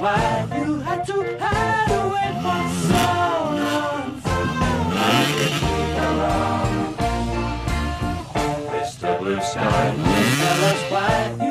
why you had to hide away for so long. Mr. Blue Sky, tell us why